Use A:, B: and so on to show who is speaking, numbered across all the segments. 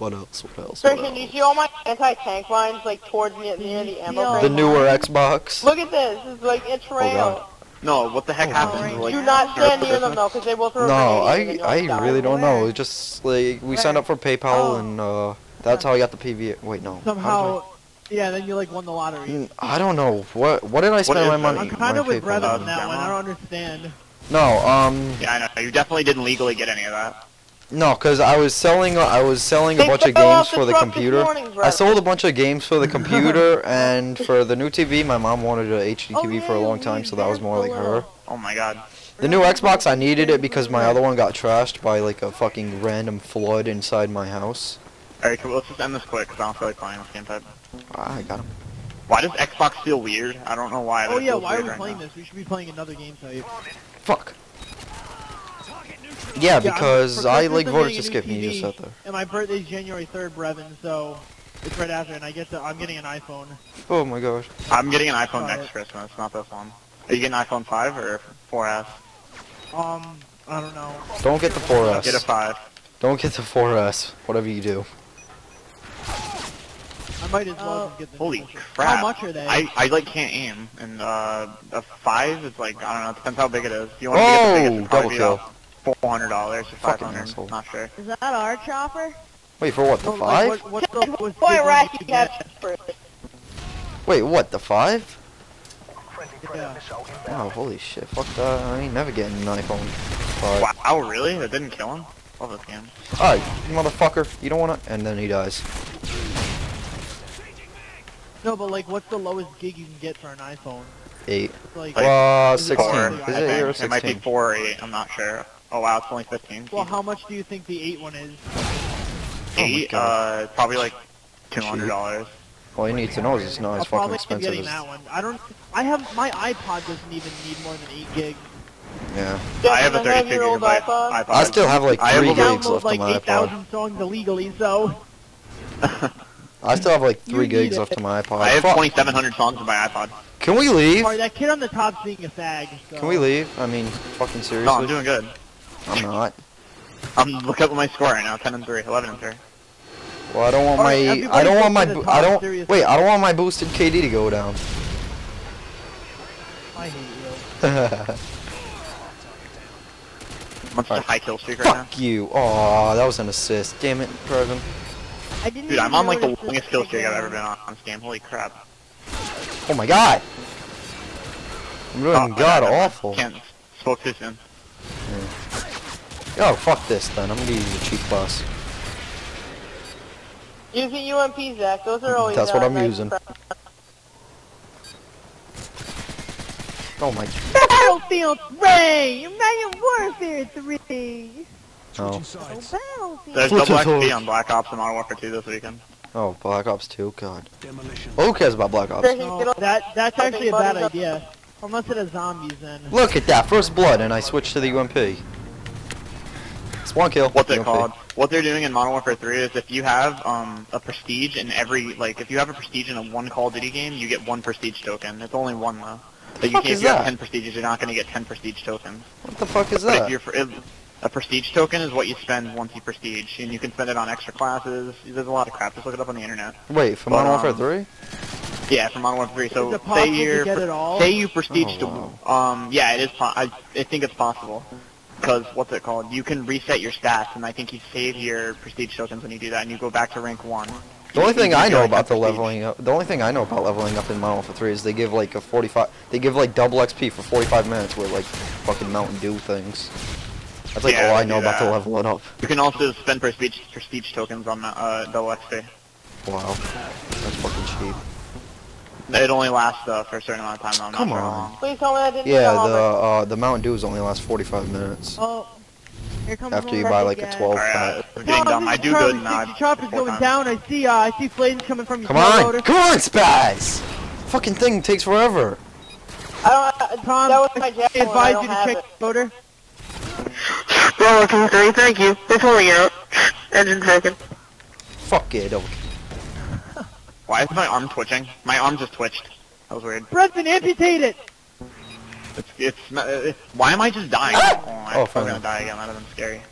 A: What else? What else? What
B: Christian, do you see all my anti-tank lines like towards the, the end of the ammo?
C: The
A: The
B: crate?
A: newer Xbox.
B: Look at this. This is like it's
A: God.
B: real.
D: No, what the heck
A: Oh,
D: happened?
C: right.
D: Like,
B: Do not stand near them though, because they will throw
A: No, I I
B: die.
A: really don't know.
C: Where?
A: It's just like we signed up for PayPal
C: Oh.
A: and uh that's how I got the PV. Wait, no.
C: Somehow, yeah, then you like won the lottery.
A: I, Mm, don't know. What what did I spend my
D: that?
A: money?
C: I'm kind of with
A: PayPal
C: Brevin
A: on?
C: on that one. I don't understand.
A: No, um,
D: Yeah, I know. You definitely didn't legally get any of that.
A: No, cause I was selling I was selling a
B: They
A: bunch of games for the computer.
B: morning,
A: I sold a bunch of games for the computer and for the new TV. My mom wanted a HD
C: Oh,
A: TV for a long time, so that was more like her.
D: Oh my god.
A: The new Xbox, I needed it because my other one got trashed by like a fucking random flood inside my house.
D: Alright, cool. Let's just end this quick because I don't feel like playing this game type.
A: Ah, I got him.
D: Why does Xbox feel weird? I don't know why. but
C: Oh yeah, why are we
D: right
C: playing
D: now.
C: this? We should be playing another game type.
A: Fuck. Yeah,
C: I'm-
A: because
C: for
A: I
C: Christmas,
A: like
C: I'm
A: voted
C: getting
A: to
C: a
A: skip
C: new
A: me. You just
C: TV,
A: sat there.
C: And my birthday's January 3rd, Brevin, so it's right after, and I get to, I'm getting an iPhone.
A: Oh my gosh.
D: I'm getting an iPhone
C: Alright.
D: next Christmas, not this one. Are you getting iPhone 5 or 4S?
C: Um, I don't know.
A: Don't get the 4S.
D: Get a 5.
A: Don't get the 4S. Whatever you do.
C: I might as well
B: Uh,
C: get the
D: Holy crap.
C: How much are they?
D: I, I like can't aim, and uh, a 5 is like, I don't know, it depends how big it is. You want to get the biggest,
A: Oh, double kill.
D: about $400 or 500 not sure.
E: Is that our chopper?
A: Wait, for what? The
C: Well, like,
A: 5?
C: what, what's the, what's the
B: Boy,
C: big one
B: Racky
C: you can
B: has
C: get?
B: first.
A: Wait, what? The 5?
C: Yeah.
A: Oh, holy shit. Fuck that. I ain't never getting an iPhone 5.
D: Wow, really? That didn't kill him? Love this game.
A: Alright, motherfucker. You don't wanna. And then he dies.
C: No, but like, what's the lowest gig you can get for an iPhone?
A: 8.
C: It's like,
D: Like,
A: Uh,
C: is it
A: 16.
C: four?
A: Is
D: I
A: it 8 or
D: think. It might be
A: 16?
D: 4 or 8, I'm not sure. Oh wow, it's only 15.
C: well, how much do you think the 8 one is?
A: Oh
D: 8,
A: God.
D: uh, probably like $200.
A: All you need to know is it's not
C: I'll
A: as fucking
C: probably be
A: expensive
C: getting
A: as.
C: that one. I don't. I have my iPod doesn't even need more than 8 gigs.
A: Yeah.
D: I have a
B: Doesn't
D: 32
B: your
D: gigabyte
B: iPod?
D: iPod.
A: I still have like
D: I have
A: 3
D: a
A: gigs
C: Download
A: left on
C: like
A: my iPod.
C: 8,000 songs illegally, so
A: I still have like 3 gigs left on my iPod.
D: I have 2,700 songs on my iPod.
A: Can we leave?
C: Sorry, that kid on the top's being a fag. So.
A: Can we leave? I mean, fucking seriously?
D: No, I'm doing good.
A: I'm not.
D: I'm look up my score right now. 10 and 3, 11 and 3.
A: Well, I don't want
C: Alright,
A: my.
C: everybody
A: I don't want my.
C: to the
A: bo- I don't.
C: seriously.
A: Wait, I don't want my boosted KD to go down.
C: I hate you.
D: I'm on such a
A: Alright.
D: high kill streak right now.
A: Fuck you. Oh, that was an assist. Damn it,
E: Brevin.
D: Dude, I'm on like the longest
E: this
D: kill streak I've ever been on on this game. Holy crap.
A: Oh my god. I'm doing
D: Oh,
A: god
D: I- I-
A: awful.
D: Can't spoke too soon.
A: Oh, fuck this then. I'm gonna use a cheap bus.
B: Using UMP, Zach. Those are always
A: That's
B: uh,
A: what I'm
B: nice
A: using.
B: and
A: Oh my. god.
E: Battlefield 3! Modern Warfare 3!
A: Oh.
E: Oh, Battlefield!
D: There's
A: Switch
D: double
A: it
D: XP on Black Ops and Modern Warfare 2 this weekend.
A: Oh, Black Ops 2. God. Demolition. Who cares about Black Ops?
C: No, that that's actually a bad idea. Unless it has zombies then.
A: Look at that. First blood, and I switched to the UMP. It's one kill.
D: What's it
A: UMP.
D: called? What they're doing in Modern Warfare 3 is if you have um, a prestige in every, like, if you have a prestige in a one Call of Duty game, you get one prestige token. It's only one though. Like, you
A: fuck
D: can't,
A: is
D: if you have
A: that?
D: 10 prestiges, you're not going to get 10 prestige tokens.
A: What the fuck is
D: But if
A: that?
D: you're, if, a prestige token is what you spend once you prestige, and you can spend it on extra classes. There's a lot of crap. Just look it up on the internet.
A: Wait, for
D: But,
A: Modern
D: um,
A: Warfare 3?
D: Yeah, from Modern Warfare 3.
C: Is
D: So
C: it
D: say you're
C: get it all?
D: say you prestige
A: Oh,
D: to um yeah, it is. Po- I I think it's possible because what's it called? You can reset your stats, and I think you save your prestige tokens when you do that, and you go back to rank one.
A: The only thing I know about the leveling up, the only thing I know about leveling up in Modern Warfare 3 is they give like a 45, they give like double XP for 45 minutes with like fucking Mountain Dew things. That's like
D: Yeah,
A: all I know about the
D: that.
A: leveling up.
D: You can also spend prestige prestige tokens on uh, double XP.
A: Wow, that's fucking cheap.
D: It only lasts uh, for a certain amount of time. I'm
A: Come
D: not sure
A: on.
D: long.
B: Please tell me that didn't
A: Yeah, the uh, the Mountain Dews only last 45 minutes.
E: Oh, here comes
A: After you buy like a 12
D: Alright,
A: pack.
D: uh, I'm getting dumb. I do good now.
C: The chopper's going down. I see. Uh, I see flames coming from your
A: Come on,
C: rotor.
A: come on, Spaz! Fucking thing takes forever.
B: I don't. Uh,
C: Tom,
B: that was my
C: I advise
B: I
C: you to check
B: it.
C: the motor.
F: Well, okay, sorry, thank you. It's only out. Engine broken.
A: Fuck it, okay.
D: Why is my arm twitching? My arm just twitched. That was weird.
C: Brenton, amputate it.
D: It's, it's not, uh, why am I just dying?
A: Ah!
D: Oh, I'm
A: Oh,
D: probably gonna die again. That would have been scary.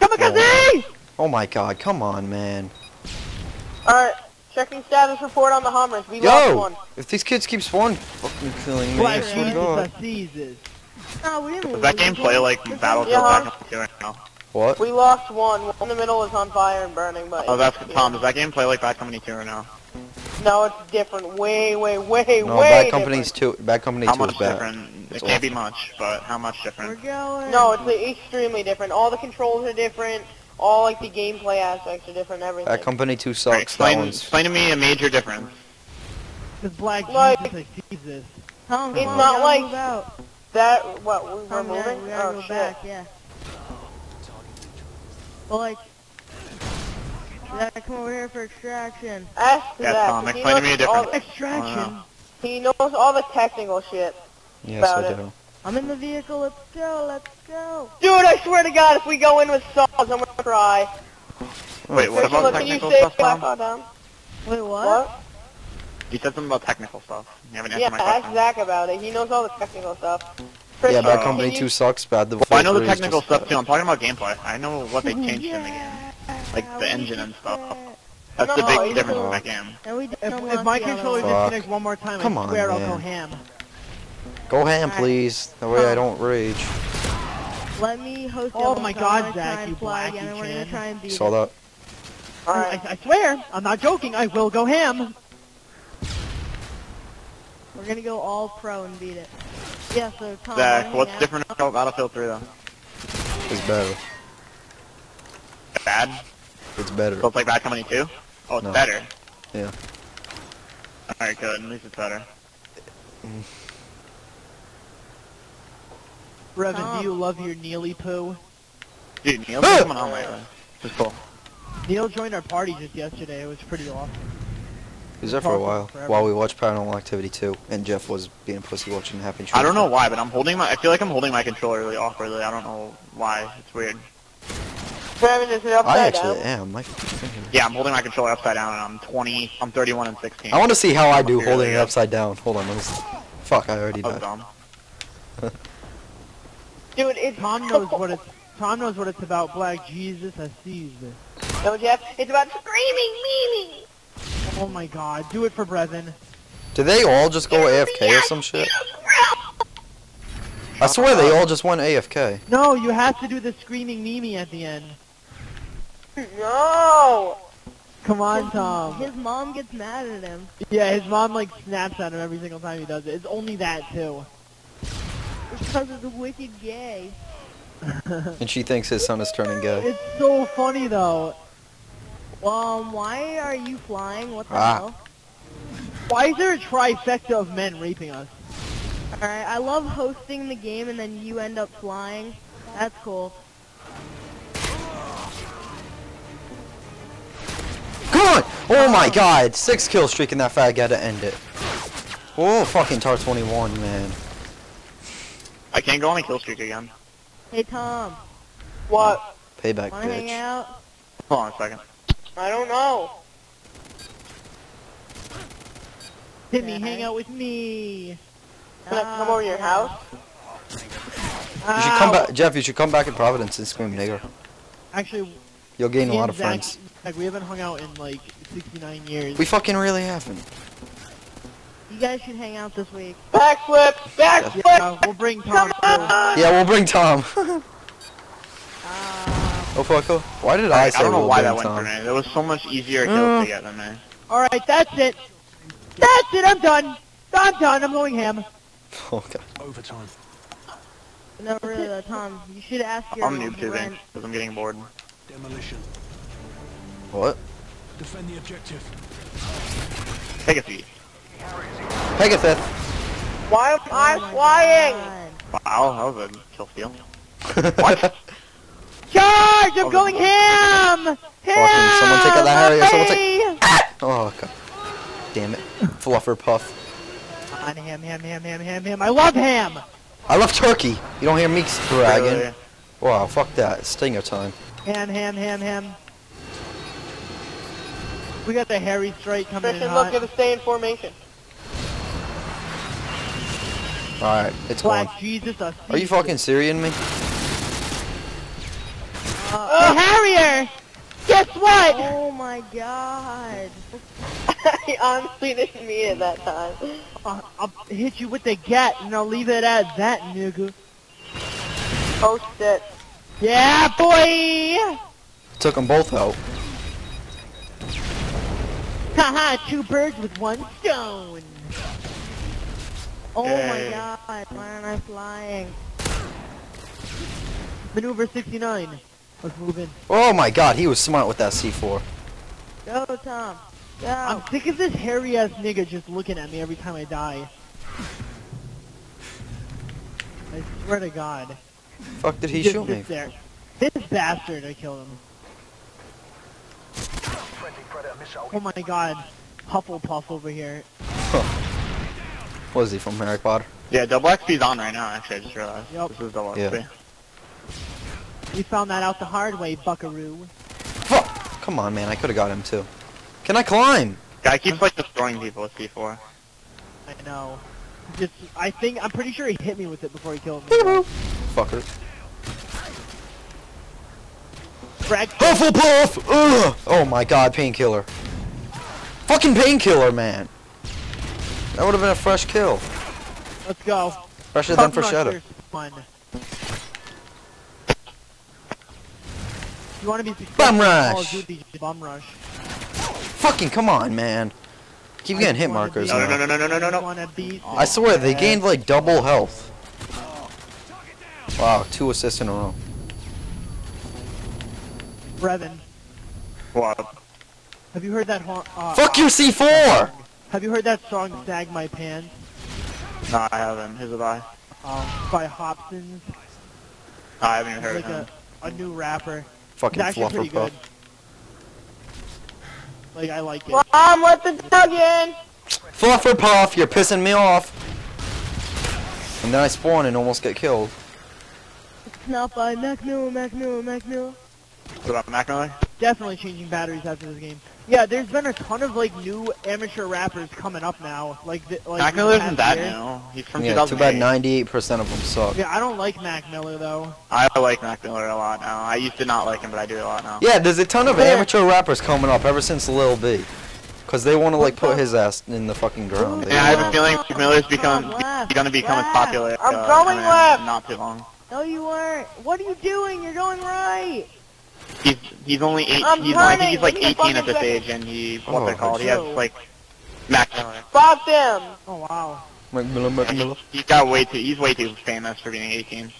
C: Kamikaze!
A: Oh my god, come on, man.
B: Alright, checking status report on the Hummers. We lost one.
A: If these kids keep spawning, fucking killing me, I swear to God.
C: I.
E: No, we didn't
D: Does that
E: the
D: game play like Battlefield
B: Yeah.
D: Back 2 right now?
A: What?
B: We lost one. One in the middle is on fire and burning, but...
D: Oh, that's Tom. Does that game play like Bad Company 2 right now?
B: No, it's different. Way, way, way,
A: No,
B: way
A: Bad
B: different.
A: Two. Bad Company
D: How
A: two is
D: much
A: bad.
D: different? It
A: It's
D: can't be much, but how much different?
E: We're
D: different?
E: going.
B: No, it's like, extremely different. All the controls are different. All like the gameplay aspects are different. Everything.
A: Bad Company two sucks. That
D: explain,
A: one's.
D: explain to me a major difference.
C: Because Black
B: Like-
C: Jesus, I Jesus.
E: Tom,
B: It's
E: on,
B: not like-
E: move.
B: That what we- we're
E: we gotta-
B: moving?
E: We gotta
B: Oh
E: go
B: shit!
E: back, yeah. But like, we gotta come over here for extraction.
B: Ask
D: Yeah,
B: Zach.
D: Tom,
B: he
D: explain to
B: knows
D: me a
B: all
D: difference.
B: the-
C: Extraction.
B: He knows all the technical shit.
A: Yes,
B: about
A: I
B: it.
A: do.
E: I'm in the vehicle. Let's go. Let's go.
B: Dude, I swear to God, if we go in with saws, I'm gonna cry.
D: Wait, what
B: Rachel,
D: about
B: can you
D: technical
B: say
D: stuff,
B: Black
D: Tom?
B: Hawk Down?
E: Wait, what?
B: What?
D: You said something about technical stuff. You haven't answered
B: Yeah,
D: my
B: ask. Zach about it. He knows all the technical stuff.
A: Yeah,
B: Christian,
A: Bad
D: Uh,
A: Company
B: can
A: two sucks. Bad the
D: Well, I know the technical stuff
A: bad.
D: too. I'm talking about gameplay. I know what they changed in the game. Like the engine and stuff. That's the big
B: you
D: difference in
A: don't.
D: that game.
E: And we
C: If, if my controller disconnects one more time,
A: Come
C: I
A: on,
C: swear I'll go ham.
A: Go ham,
E: Alright.
A: please. That way I don't rage.
E: Let me host
C: Oh my God,
E: one. I'm gonna
C: Zach,
E: try and
C: you
E: fly
C: Blackie
E: and we're gonna try and beat
A: Saw that.
B: Alright.
C: I, I swear, I'm not joking. I will go ham.
E: We're gonna go all pro and beat it. Yeah, so Tom.
D: Zach,
E: wanna
D: what's
E: hang out?
D: different about Battlefield 3 though?
A: It's better.
D: Bad?
A: It's better.
D: So it's like Bad Company 2? Oh, it's
A: No.
D: better.
A: Yeah.
D: Alright, good. At least it's better.
C: Brevin,
E: Tom.
C: do you love your Neely poo?
D: Dude, Neil's ah! coming on lately. It's cool.
C: Neil joined our party just yesterday. It was pretty awesome.
A: He was there for a while.
C: forever.
A: While we watched Paranormal Activity 2, and Jeff was being a pussy watching Happy Tree.
D: I don't know why, but I'm holding my. I feel like I'm holding my controller really awkwardly. I don't know why. It's weird.
B: Brevin, is it
A: I actually
B: down?
A: am, My fucking-
D: Yeah, I'm holding my controller upside down, and I'm 20. I'm 31 and 16.
A: I want to see how I do
D: Here,
A: holding it
D: yeah.
A: upside down. Hold on, let me see. Fuck, I already
D: That was
A: died.
D: dumb.
B: Dude, it's
C: Tom knows what it's. Tom knows what it's about. Black Jesus, I see this.
B: No, Jeff, it's about screaming Mimi.
C: Oh my God, do it for Brevin.
A: Did they all just go AFK or some shit? I swear they all just went AFK.
C: No, you have to do the screaming Mimi at the end.
B: No.
C: Come on, Tom.
E: His mom gets mad at him.
C: Yeah, his mom like snaps at him every single time he does it. It's only that too.
E: Because it's wicked gay.
A: And she thinks his son is turning gay.
C: It's so funny though.
E: Um, why are you flying? What the
A: Ah.
E: hell?
C: Why is there a trifecta of men raping us?
E: Alright, I love hosting the game and then you end up flying. That's cool.
A: Come on! Oh my god! Six kill streak in that fat guy to end it. Oh, fucking Tar 21, man.
D: I can't go on a kill streak again.
E: Hey Tom,
B: What?
A: Payback,
E: wanna hang
A: bitch.
E: out?
D: Hold on a second.
B: I don't know.
C: Timmy,
E: Yeah.
C: hang out with me.
B: Can I come over to your ah. house?
A: You should come back, Jeff. You should come back in Providence and scream nigger.
C: Actually,
A: You'll gain a lot of
C: Zach,
A: friends.
C: Like we haven't hung out in like 69 years.
A: We fucking really haven't.
E: You guys should hang out this week.
B: Backflip! Backflip!
C: yeah, we'll bring Tom.
A: Yeah, we'll bring Tom. Oh fuck! oh. Why did I
D: I,
A: say
D: don't know why that went
A: Tom?
D: for me. There was so much easier kills
A: Uh.
D: to get than me.
C: All right, that's it. That's it. I'm done. I'm done. I'm going ham.
A: Oh god.
G: Overtime.
E: no, really though, Tom, you should ask your
D: I'm noob tubing
E: friend.
D: because I'm getting bored.
G: Demolition.
A: What?
G: Defend the objective.
D: Take a seat.
A: Pegasus.
B: Why am I
E: Oh
B: flying?
E: God.
D: Wow, that was a kill steal.
A: what?
C: Charge! I'm
D: Oh,
C: going ham. Ham!
A: Fucking someone take out that Harrier, someone take-
C: Hey! Ah!
A: Oh god. Damn it. Fluffer puff.
C: Come on, ham, ham, ham, ham, ham, ham. I love ham.
A: I love turkey. You don't hear me bragging.
D: Really?
A: Wow, fuck that. It's Stinger time.
C: Ham, ham, ham, ham. We got the Harrier strike coming in
B: Christian, look,
C: hot.
B: at the stay in formation.
A: Alright, it's gone.
C: Black Jesus, a
A: Are you fucking Syrian me?
C: Uh, the Harrier! what?
E: Oh my god.
B: I honestly didn't mean it that time.
C: Uh, I'll hit you with the gat and I'll leave it at that, nigga.
B: Oh shit.
C: Yeah, boy!
A: Took them both out.
C: Haha, two birds with one stone.
E: Oh
D: Yay.
E: my god, why aren't I flying?
C: Maneuver 69. Let's move in.
A: Oh my god, he was smart with that C4.
E: Go, Tom. Go.
C: I'm sick of this hairy ass nigga just looking at me every time I die. I swear to God.
A: Fuck did he
C: just
A: shoot me?
C: there. This bastard, I killed him. Oh my God. Hufflepuff over here.
A: Was he from Harry Potter?
D: Yeah, double XP's on right now. Actually, I just realized.
C: Yep.
D: This is double
A: Yeah.
D: XP.
C: We found that out the hard way, buckaroo.
A: Fuck! Come on, man, I could've got him too. Can I climb?
D: Guy keeps like destroying people with C4.
C: I know. Just, I think, I'm pretty sure he hit me with it before he killed me.
A: Fucker.
C: Frag
A: Hufflepuff! Ugh! Oh my god, painkiller. Fucking painkiller, man. That would have been a fresh kill.
C: Let's go.
A: Fresher than
C: Bum
A: Freschetta.
C: rushers, Fun. You want to be successful
A: Bum
C: in Call
A: rush.
C: of Duty, bum rush.
A: Fucking come on, man. Keep getting hit markers.
D: No, no, no, no, no, no, no, no.
A: I swear, they gained like double health. Wow, two assists in a row.
C: Brevin,
D: What?
C: have you heard that? ho- Uh,
A: Fuck your C4!
C: Have you heard that song "Sag My Pants"
D: No, I haven't. Who's it by?
C: um, by Hopsin?
D: I haven't even heard
C: Like
D: him.
C: a, a new rapper.
A: Fucking
C: It's
A: fluffer
C: pretty
A: puff.
C: good. Like I like it.
B: Mom, let the dog in!
A: Fluffer puff, you're pissing me off. And then I spawn and almost get killed.
E: It's not by Mac Miller, Mac Miller, Mac Miller.
D: What about McNally?
C: Definitely changing batteries after this game. Yeah, there's been a ton of like new amateur rappers coming up now. Like, th- like
D: McNally
C: in the
D: isn't that
C: year.
D: new. He's from
A: Yeah, too bad 98% of them suck.
C: Yeah, I don't like Mac Miller though.
D: I like Mac Miller a lot now. I used to not like him, but I do a lot now.
A: Yeah, there's a ton of amateur rappers coming up ever since Lil B. Cause they want to like put his ass in the fucking ground.
D: Yeah, I have a feeling Mac Miller's become
E: Left,
D: gonna become as popular.
B: I'm
D: uh,
B: going left.
D: Not too long.
E: No, you weren't. What are you doing? You're going right.
D: He's he's only 18.
B: I'm
D: he's, I think he's like
B: Give me a
D: 18 at this
B: second.
D: age, and he what
A: Oh,
D: they're called. He has like Mac Miller.
B: Fuck them!
C: Oh wow.
A: Mac Miller, Mac Miller.
D: he, he's got way too. He's way too famous for being 18.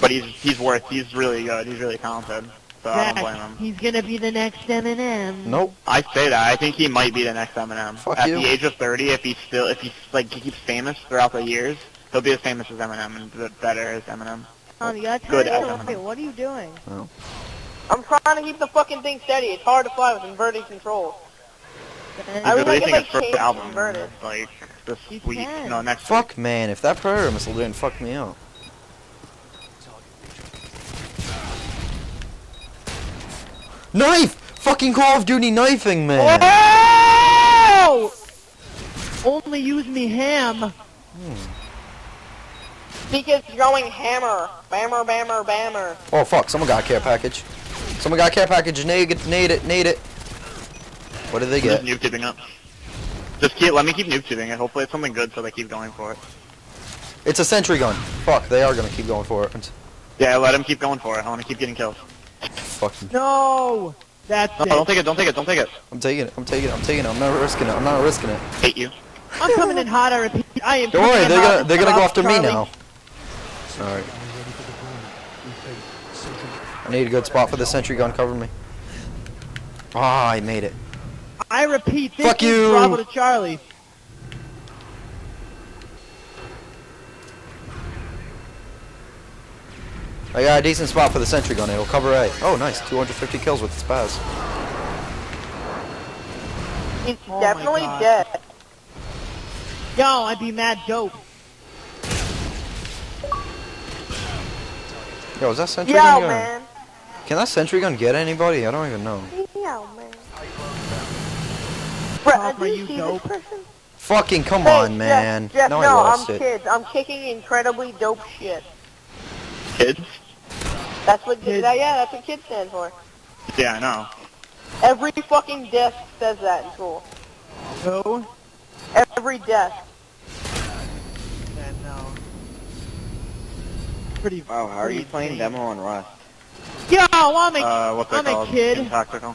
D: But he's he's worth. He's really good. He's really talented. So I don't blame him.
C: he's gonna be the next Eminem.
A: Nope.
D: I say that. I think he might be the next Eminem.
A: Fuck
D: At
A: you.
D: the age of 30, if he's still, if he's like he keeps famous throughout the years, he'll be as famous as Eminem and better as Eminem.
E: Tom, you gotta
D: Good
E: turn it. What are you doing?
B: I'm trying to keep the fucking thing steady. It's hard to fly with inverted controls.
E: And-
B: I
D: He's
B: would like
D: releasing his first
B: changed
D: album
B: inverted.
D: like this
E: You
D: week.
E: can.
D: No, next week.
A: Fuck, man. If that prayer missile didn't fuck me up. Knife! Fucking Call of Duty knifing, man.
C: Oh! Only use me ham. Hmm.
B: Because you're going hammer. Bammer, bammer, bammer.
A: Oh fuck! Someone got a care package. Someone got a care package. Nade it, nade it, nade it. What did they
D: I'm just
A: get?
D: noob tubing up. Just keep, let me keep noob tubing it. Hopefully it's something good so they keep going for it.
A: It's a sentry gun. Fuck! They are gonna keep going for it.
D: Yeah, let them keep going for it. I want to keep getting kills.
A: Fucking.
C: No! That's
D: No,
C: it.
D: don't take it, don't take it, don't take it.
A: I'm taking it. I'm taking it. I'm taking it. I'm not risking it. I'm not risking it.
D: Hate you.
C: I'm coming in hot, I repeat. I am
A: Don't
C: coming
A: worry.
C: in
A: They're
C: hot.
A: gonna they're gonna go
C: Stop,
A: after me now. All right. I need a good spot for the sentry gun. Cover me. Ah, I made it.
C: I repeat, this
A: Fuck
C: is
A: you.
C: Bravo to Charlie.
A: I got a decent spot for the sentry gun. It'll cover A. Oh, nice. 250 kills with the spaz.
B: He's
C: Oh
B: definitely
C: God.
B: dead.
C: Yo, I'd be mad dope.
A: Yo, is that sentry
B: Yo,
A: gun? gonna-
B: man.
A: Can that sentry gun get anybody? I don't even know.
B: Yo, man. Bruh,
C: Tom, are
B: you
C: you
B: see
C: dope?
B: this?
A: Fucking come
B: Hey,
A: on,
B: Jeff,
A: man.
B: Jeff,
A: now
B: no,
A: I lost
B: I'm
A: it.
B: kids. I'm kicking incredibly dope shit.
D: Kids?
B: That's what
C: Kids.
B: that, yeah, that's what kids stand for.
D: Yeah, I know.
B: Every fucking desk says that in school.
C: No.
B: Every desk.
C: Yeah, no. Pretty.
H: Wow, how are you playing
C: insane.
H: demo on Rust?
C: Yo, I'm a,
D: Uh, what's it
C: I'm a
D: called?
C: kid.
D: In tactical.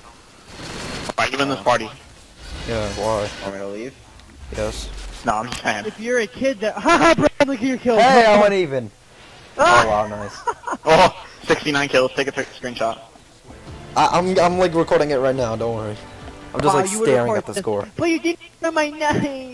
D: Why you in this party?
A: Yeah, why?
H: Want me to leave?
A: Yes.
D: No, I'm just saying.
C: If you're a kid that, haha, Brad, look at your kills.
A: Hey, I went even. Oh wow, nice.
D: Oh, 69 kills. Take a screenshot.
A: I, I'm I'm like recording it right now. Don't worry. I'm just
C: Wow,
A: like
C: you
A: staring at the
C: this.
A: score.
C: But you didn't know my name.